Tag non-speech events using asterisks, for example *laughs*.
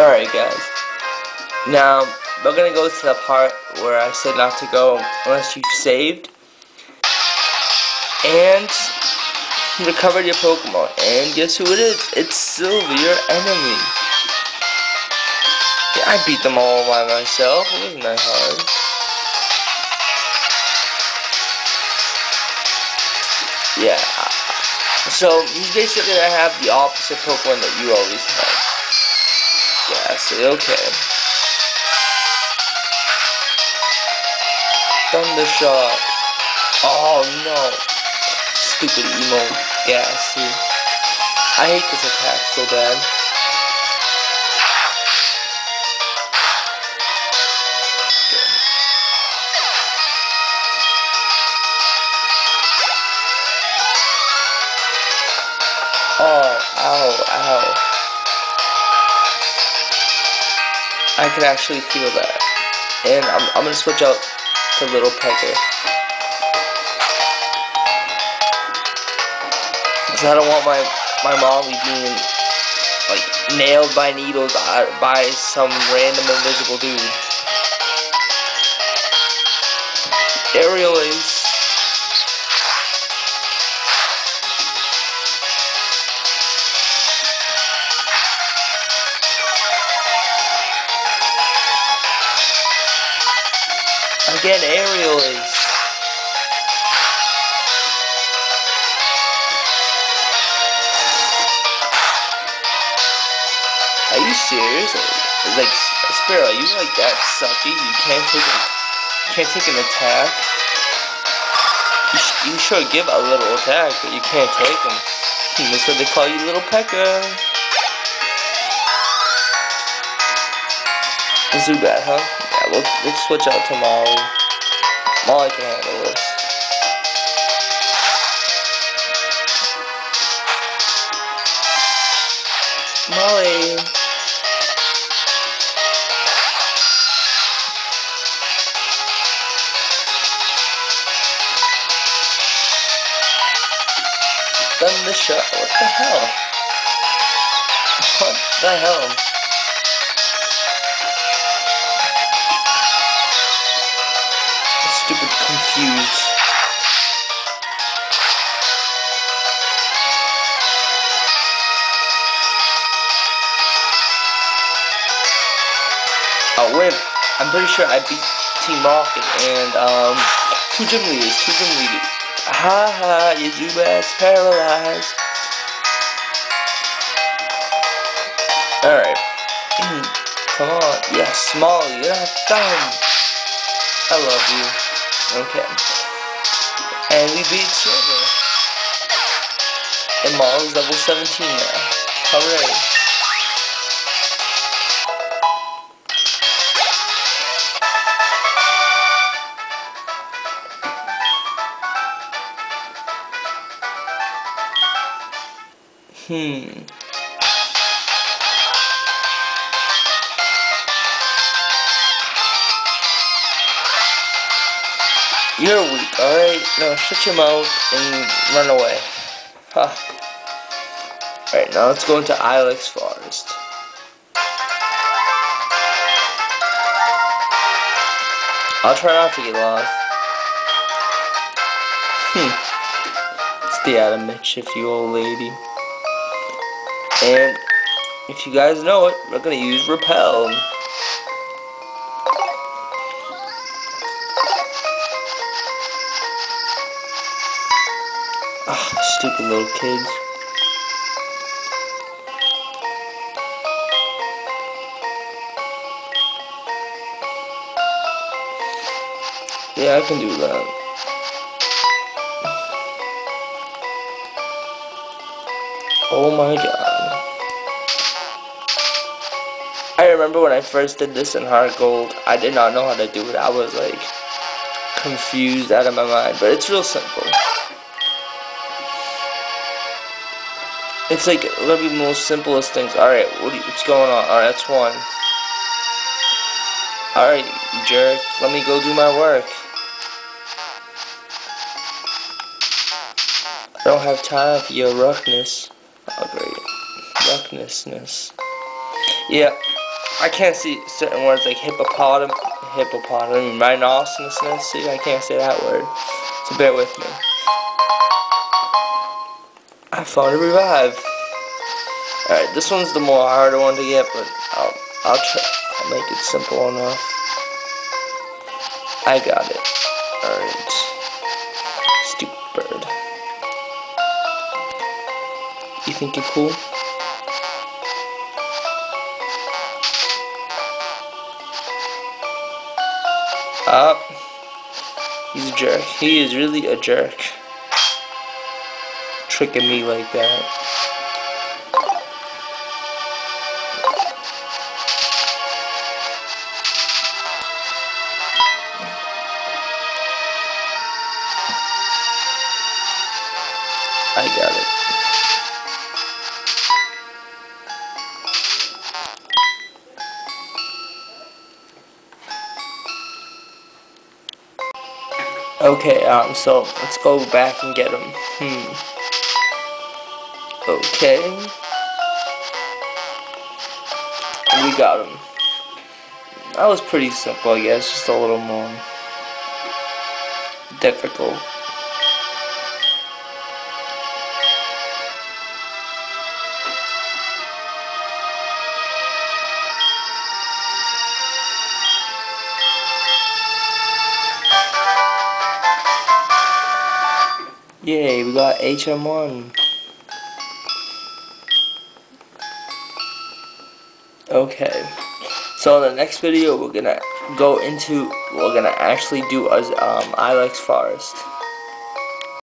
Alright guys, now we're gonna go to the part where I said not to go unless you've saved and recovered your Pokemon. And guess who it is? It's Silver, your enemy. Yeah, I beat them all by myself. It wasn't that hard. Yeah. So he's basically gonna have the opposite Pokemon that you always have. Gastly, okay. Thundershock. Oh no. Stupid emo Gastly. I hate this attack so bad. I can actually feel that. And I'm, I'm gonna switch out to Little Pecker. Because I don't want my, my Molly being, like, nailed by needles uh, by some random invisible dude. Again, aerial ace. Are you serious? Like Sparrow, you like that sucky? You can't take a, can't take an attack. You, sh you sure give a little attack, but you can't take them. *laughs* That's what they call you, Little Pecker. Zubat, huh? We'll, let's switch out to Molly. Molly can handle this. Molly. Thundershock. What the hell? What the hell? Stupid confused. Oh wait, I'm pretty sure I beat Team Rocket and um two gym leaders, two gym leaders. Ha ha, Zubat's paralyzed. Alright. *clears throat* Come on. Yes, Molly, you're not done. I love you. Okay. And we beat Silver. And Molly's level 17 now. Hooray. Hmm. No, shut your mouth and run away. Huh. Alright, now let's go into Ilex Forest. I'll try not to get lost. Hmm. Stay out of mischief, you old lady. And if you guys know it, we're gonna use Repel. Ah, stupid little kids. Yeah, I can do that. Oh my god. I remember when I first did this in HeartGold, I did not know how to do it. I was like confused out of my mind, but it's real simple. It's like literally the most simplest things. Alright, what what's going on? Alright, that's one. Alright, jerk. Let me go do my work. I don't have time for your roughness. Oh, great. Roughnessness. Yeah, I can't see certain words like hippopotam, hippopotam, rhinoceros. See, I can't say that word. So bear with me. I found a revive. Alright, this one's the more harder one to get, but I'll, I'll try. I'll make it simple enough. I got it. Alright. Stupid bird. You think you're cool? Up. He's a jerk. He is really a jerk. Tricking me like that. I got it. Okay, um, so let's go back and get him. Hmm. Okay. We got him. That was pretty simple, I guess, just a little more difficult. Yay, we got HM1. Okay. So in the next video, we're gonna go into, we're gonna actually do um, Ilex Forest.